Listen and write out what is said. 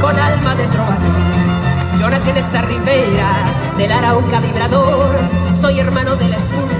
con alma de trovador. Yo nací en esta ribera del Arauca vibrador, soy hermano de la espuma